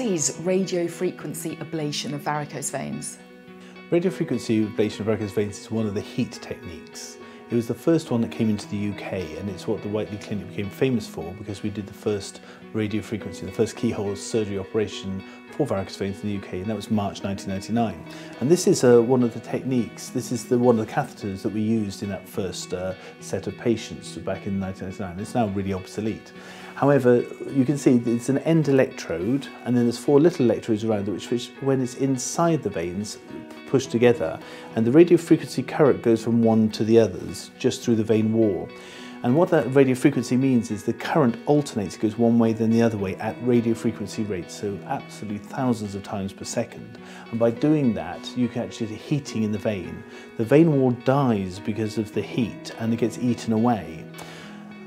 is radiofrequency ablation of varicose veins? Radiofrequency ablation of varicose veins is one of the heat techniques. It was the first one that came into the UK and it's what the Whiteley Clinic became famous for because we did the first radiofrequency, the first keyhole surgery operation for varicose veins in the UK and that was March 1999. And this is uh, one of the techniques, this is the, one of the catheters that we used in that first uh, set of patients back in 1999. It's now really obsolete. However, you can see it's an end electrode and then there's four little electrodes around it which, which when it's inside the veins push together and the radio frequency current goes from one to the others just through the vein wall. And what that radio frequency means is the current alternates, goes one way then the other way at radio frequency rates, so absolutely thousands of times per second. And by doing that, you can actually get heating in the vein. The vein wall dies because of the heat and it gets eaten away.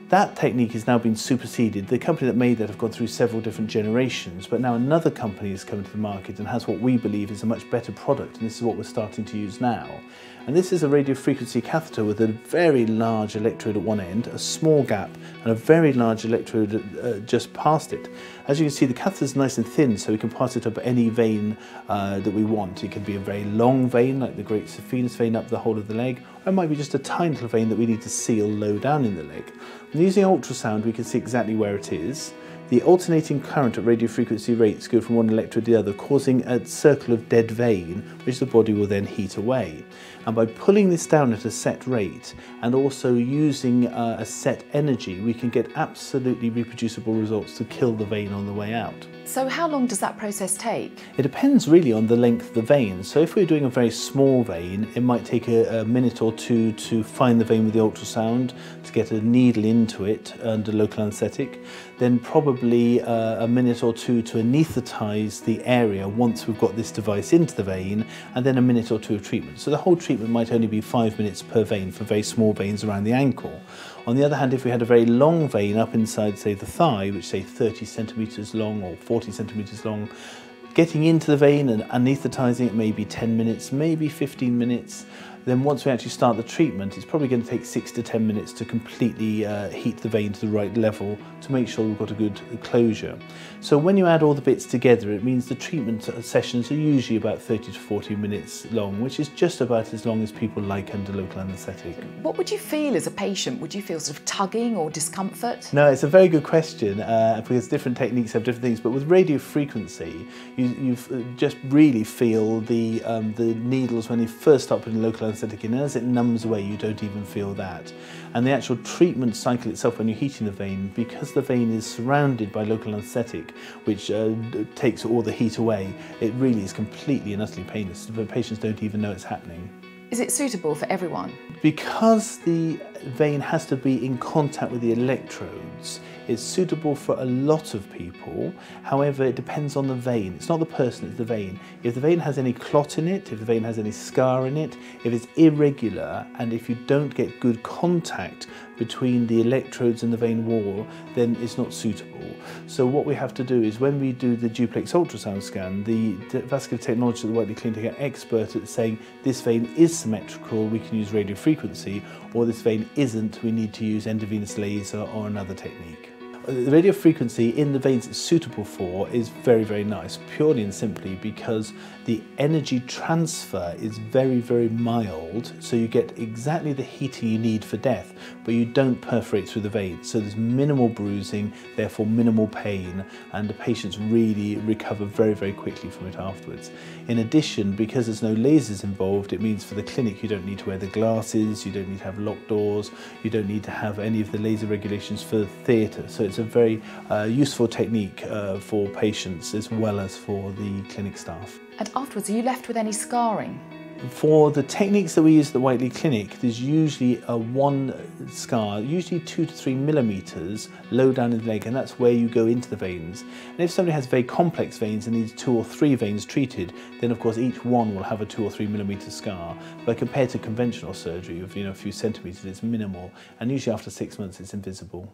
That technique has now been superseded. The company that made that have gone through several different generations, but now another company has come to the market and has what we believe is a much better product, and this is what we're starting to use now. And this is a radio frequency catheter with a very large electrode at one end, a small gap, and a very large electrode uh, just past it. As you can see, the catheter is nice and thin, so we can pass it up any vein uh, that we want. It can be a very long vein, like the great saphenous vein up the whole of the leg, or it might be just a tiny little vein that we need to seal low down in the leg. And using ultrasound, we can see exactly where it is. The alternating current at radio frequency rates go from one electrode to the other, causing a circle of dead vein, which the body will then heat away. And by pulling this down at a set rate and also using uh, a set energy, we can get absolutely reproducible results to kill the vein on the way out. So how long does that process take? It depends really on the length of the vein. So if we're doing a very small vein, it might take a, a minute or two to find the vein with the ultrasound, to get a needle into it under local anaesthetic. Then probably uh, a minute or two to anaesthetise the area once we've got this device into the vein, and then a minute or two of treatment. So the whole treatment might only be five minutes per vein for very small veins around the ankle. On the other hand, if we had a very long vein up inside, say, the thigh, which say 30 centimetres long or 40 centimetres long, getting into the vein and anaesthetising it may be 10 minutes, maybe 15 minutes, then once we actually start the treatment, it's probably going to take six to 10 minutes to completely uh, heat the vein to the right level to make sure we've got a good closure. So when you add all the bits together, it means the treatment sessions are usually about 30 to 40 minutes long, which is just about as long as people like under local anaesthetic. What would you feel as a patient? Would you feel sort of tugging or discomfort? No, it's a very good question uh, because different techniques have different things, but with radio frequency, you, you just really feel the, um, the needles when you first start putting local anaesthetic in, as it numbs away, you don't even feel that. And the actual treatment cycle itself, when you're heating the vein, because the vein is surrounded by local anaesthetic, which uh, takes all the heat away, it really is completely and utterly painless. The patients don't even know it's happening. Is it suitable for everyone? Because the vein has to be in contact with the electrodes, it's suitable for a lot of people. However, it depends on the vein. It's not the person, it's the vein. If the vein has any clot in it, if the vein has any scar in it, if it's irregular, and if you don't get good contact between the electrodes and the vein wall, then it's not suitable. So what we have to do is when we do the duplex ultrasound scan, the vascular technology at the Whiteley Clinic are expert at saying this vein is symmetrical, we can use radio frequency, or this vein isn't, we need to use endovenous laser or another technique. The radio frequency in the veins it's suitable for is very, very nice, purely and simply because the energy transfer is very, very mild, so you get exactly the heating you need for death, but you don't perforate through the veins. So there's minimal bruising, therefore minimal pain, and the patients really recover very, very quickly from it afterwards. In addition, because there's no lasers involved, it means for the clinic you don't need to wear the glasses, you don't need to have locked doors, you don't need to have any of the laser regulations for theatre. So it's a very uh, useful technique uh, for patients as well as for the clinic staff. And afterwards, are you left with any scarring? For the techniques that we use at the Whiteley Clinic, there's usually a one scar, usually two to three millimetres low down in the leg, and that's where you go into the veins. And if somebody has very complex veins and needs two or three veins treated, then of course each one will have a two or three millimetre scar. But compared to conventional surgery of you know a few centimetres, it's minimal, and usually after six months it's invisible.